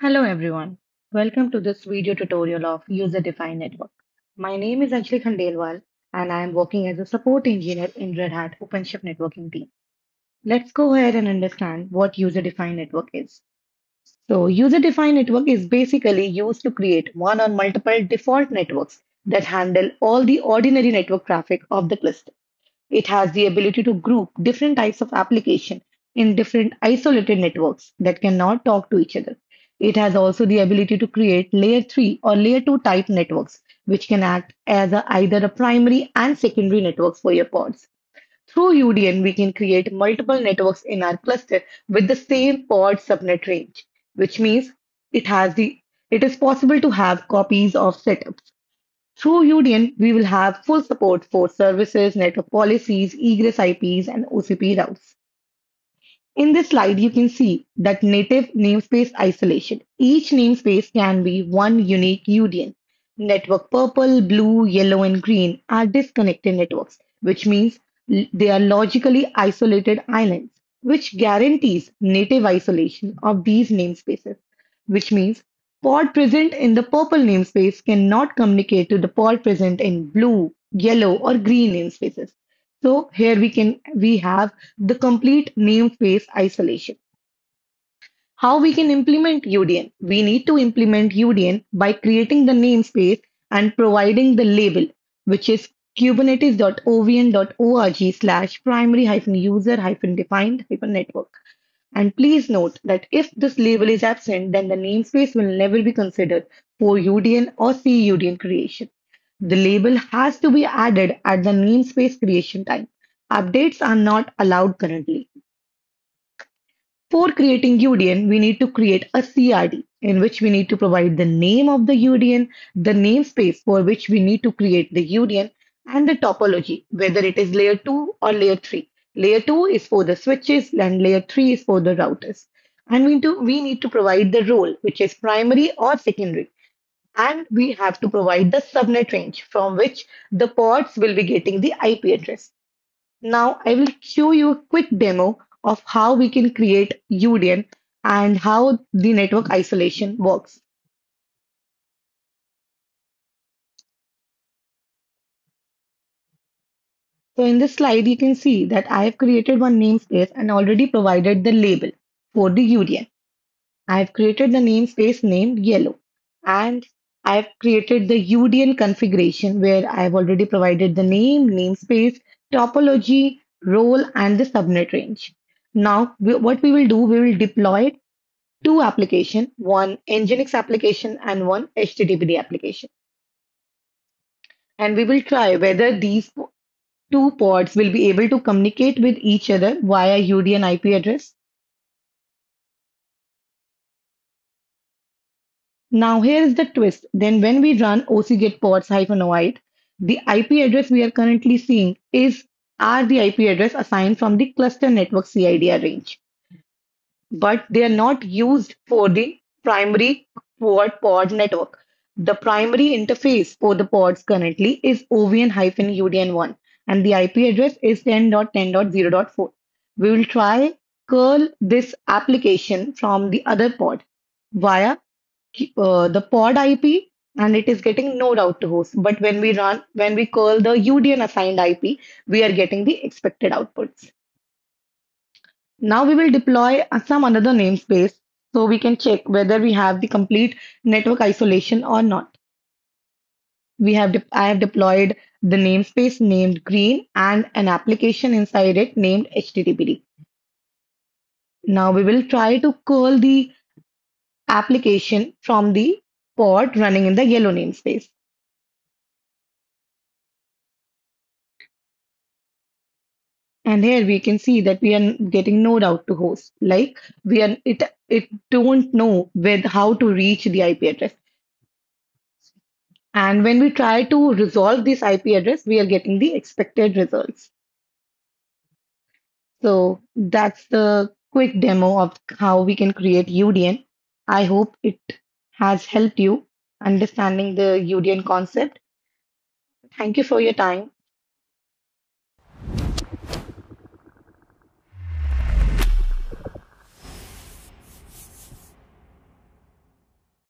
Hello everyone. Welcome to this video tutorial of User-Defined Network. My name is Anjali Khandelwal and I am working as a support engineer in Red Hat OpenShift networking team. Let's go ahead and understand what User-Defined Network is. So User-Defined Network is basically used to create one or multiple default networks that handle all the ordinary network traffic of the cluster. It has the ability to group different types of application in different isolated networks that cannot talk to each other. It has also the ability to create layer 3 or layer 2 type networks, which can act as a, either a primary and secondary networks for your pods. Through UDN, we can create multiple networks in our cluster with the same pod subnet range, which means it has the it is possible to have copies of setups through UDN, we will have full support for services, network policies, egress IPs, and OCP routes. In this slide, you can see that native namespace isolation. Each namespace can be one unique UDN. Network purple, blue, yellow, and green are disconnected networks, which means they are logically isolated islands, which guarantees native isolation of these namespaces, which means pod present in the purple namespace cannot communicate to the pod present in blue, yellow, or green namespaces. So here we can we have the complete namespace isolation. How we can implement UDN? We need to implement UDN by creating the namespace and providing the label, which is kubernetes.ovn.org slash primary hyphen user hyphen defined hyphen network. And please note that if this label is absent, then the namespace will never be considered for UDN or CUDN creation. The label has to be added at the namespace creation time. Updates are not allowed currently. For creating UDN, we need to create a CRD in which we need to provide the name of the UDN, the namespace for which we need to create the UDN, and the topology, whether it is layer 2 or layer 3. Layer 2 is for the switches and layer 3 is for the routers. And we, we need to provide the role, which is primary or secondary. And we have to provide the subnet range from which the pods will be getting the IP address. Now I will show you a quick demo of how we can create UDN and how the network isolation works. So in this slide, you can see that I have created one namespace and already provided the label for the UDN. I have created the namespace named yellow and I have created the UDN configuration where I have already provided the name, namespace, topology, role, and the subnet range. Now, what we will do, we will deploy two application, one Nginx application and one HTTPD application. And we will try whether these two pods will be able to communicate with each other via UDN IP address. Now here is the twist. Then when we run oc ocget pods hyphen oit, the IP address we are currently seeing is are the IP address assigned from the cluster network CIDR range. But they are not used for the primary pod pod network. The primary interface for the pods currently is OVN-UDN1 and the IP address is 10.10.0.4. We will try curl this application from the other pod via uh, the pod IP and it is getting no route to host. But when we run, when we curl the UDN assigned IP, we are getting the expected outputs. Now we will deploy some another namespace so we can check whether we have the complete network isolation or not. We have I have deployed the namespace named green and an application inside it named HTTPD. Now we will try to curl the application from the pod running in the yellow namespace. And here we can see that we are getting no route to host. Like we are it it don't know with how to reach the IP address. And when we try to resolve this IP address, we are getting the expected results. So that's the quick demo of how we can create UDN. I hope it has helped you understanding the UDN concept. Thank you for your time.